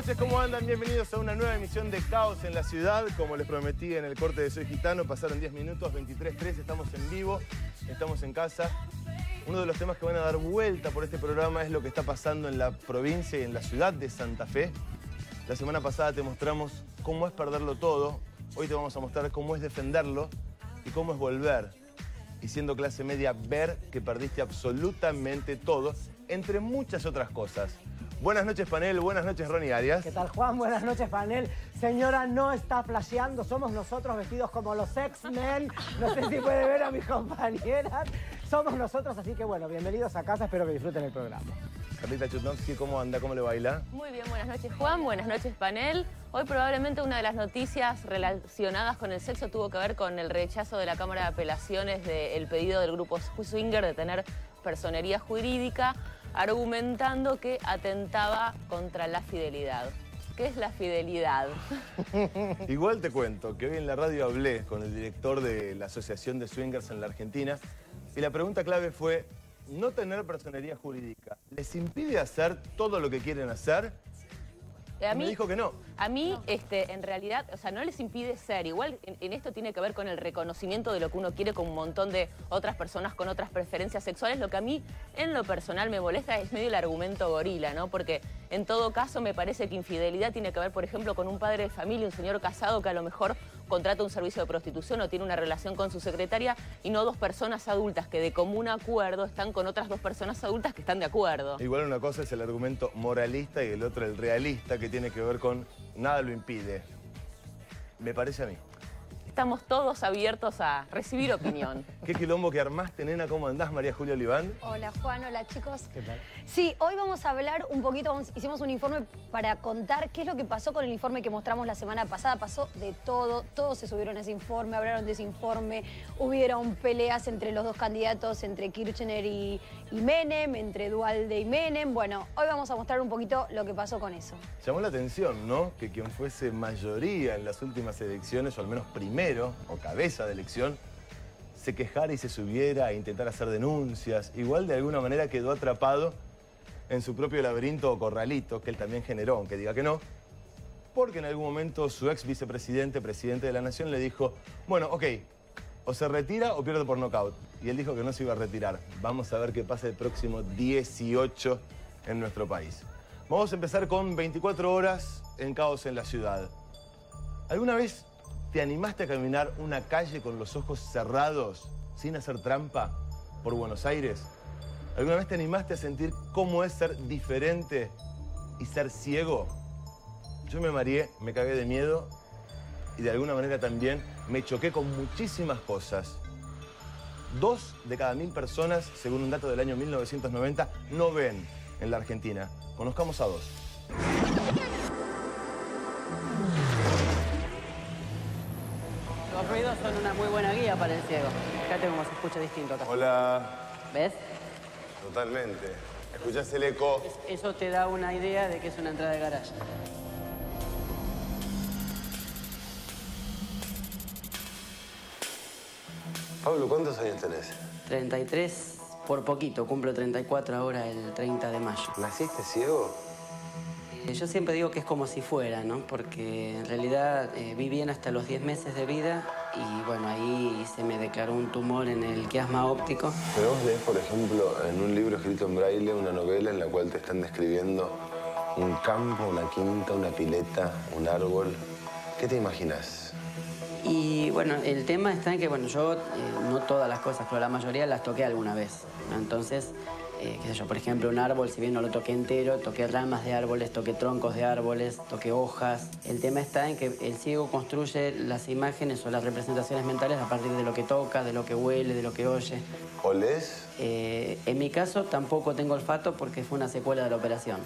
noches, ¿cómo andan? Bienvenidos a una nueva emisión de Caos en la Ciudad. Como les prometí en el corte de Soy Gitano, pasaron 10 minutos, 23.3, estamos en vivo, estamos en casa. Uno de los temas que van a dar vuelta por este programa es lo que está pasando en la provincia y en la ciudad de Santa Fe. La semana pasada te mostramos cómo es perderlo todo, hoy te vamos a mostrar cómo es defenderlo y cómo es volver. Y siendo clase media, ver que perdiste absolutamente todo, entre muchas otras cosas. Buenas noches, panel. Buenas noches, Ronnie Arias. ¿Qué tal, Juan? Buenas noches, panel. Señora, no está flasheando. Somos nosotros vestidos como los X-Men. No sé si puede ver a mis compañeras. Somos nosotros, así que bueno, bienvenidos a casa. Espero que disfruten el programa. Carlita Chutnovsky, ¿cómo anda? ¿Cómo le baila? Muy bien, buenas noches, Juan. Buenas noches, panel. Hoy probablemente una de las noticias relacionadas con el sexo tuvo que ver con el rechazo de la Cámara de Apelaciones del pedido del grupo Swinger de tener personería jurídica argumentando que atentaba contra la fidelidad. ¿Qué es la fidelidad? Igual te cuento que hoy en la radio hablé con el director de la Asociación de Swingers en la Argentina y la pregunta clave fue, ¿no tener personería jurídica les impide hacer todo lo que quieren hacer? A mí, me dijo que no. A mí, este, en realidad, o sea, no les impide ser. Igual en, esto tiene que ver con el reconocimiento de lo que uno quiere con un montón de otras personas con otras preferencias sexuales. Lo que a mí, en lo personal, me molesta es medio el argumento gorila, ¿no? Porque en todo caso me parece que infidelidad tiene que ver, por ejemplo, con un padre de familia, un señor casado que a lo mejor contrata un servicio de prostitución o tiene una relación con su secretaria y no dos personas adultas que de común acuerdo están con otras dos personas adultas que están de acuerdo. Igual una cosa es el argumento moralista y el otro el realista que tiene que ver con nada lo impide. Me parece a mí estamos todos abiertos a recibir opinión. Qué quilombo que armaste, nena. ¿Cómo andás, María Julia Oliván? Hola, Juan. Hola, chicos. ¿Qué tal? Sí, hoy vamos a hablar un poquito, hicimos un informe para contar qué es lo que pasó con el informe que mostramos la semana pasada. Pasó de todo, todos se subieron a ese informe, hablaron de ese informe, hubieron peleas entre los dos candidatos, entre Kirchner y, y Menem, entre Dualde y Menem. Bueno, hoy vamos a mostrar un poquito lo que pasó con eso. Llamó la atención, ¿no? Que quien fuese mayoría en las últimas elecciones, o al menos primero, o cabeza de elección se quejara y se subiera a intentar hacer denuncias. Igual de alguna manera quedó atrapado en su propio laberinto o corralito, que él también generó, aunque diga que no, porque en algún momento su ex vicepresidente, presidente de la Nación, le dijo, bueno, ok, o se retira o pierde por nocaut. Y él dijo que no se iba a retirar. Vamos a ver qué pasa el próximo 18 en nuestro país. Vamos a empezar con 24 horas en caos en la ciudad. ¿Alguna vez ¿Te animaste a caminar una calle con los ojos cerrados, sin hacer trampa, por Buenos Aires? ¿Alguna vez te animaste a sentir cómo es ser diferente y ser ciego? Yo me mareé, me cagué de miedo y de alguna manera también me choqué con muchísimas cosas. Dos de cada mil personas, según un dato del año 1990, no ven en la Argentina. Conozcamos a dos. Los ruidos son una muy buena guía para el ciego. Fíjate cómo se escucha distinto acá. Hola. ¿Ves? Totalmente. ¿Escuchás el eco? Eso te da una idea de que es una entrada de garaje. Pablo, ¿cuántos años tenés? 33 por poquito, cumplo 34 ahora el 30 de mayo. ¿Naciste ciego? Eh, yo siempre digo que es como si fuera, ¿no? Porque en realidad eh, vi bien hasta los 10 meses de vida y bueno, ahí se me declaró un tumor en el quiasma óptico. Pero vos lees, por ejemplo, en un libro escrito en braille, una novela en la cual te están describiendo un campo, una quinta, una pileta, un árbol. ¿Qué te imaginas? Y bueno, el tema está en que, bueno, yo eh, no todas las cosas, pero la mayoría las toqué alguna vez. Entonces, eh, qué sé yo, por ejemplo, un árbol, si bien no lo toqué entero, toqué ramas de árboles, toqué troncos de árboles, toqué hojas. El tema está en que el ciego construye las imágenes o las representaciones mentales a partir de lo que toca, de lo que huele, de lo que oye. ¿Olés? Eh, en mi caso tampoco tengo olfato porque fue una secuela de la operación.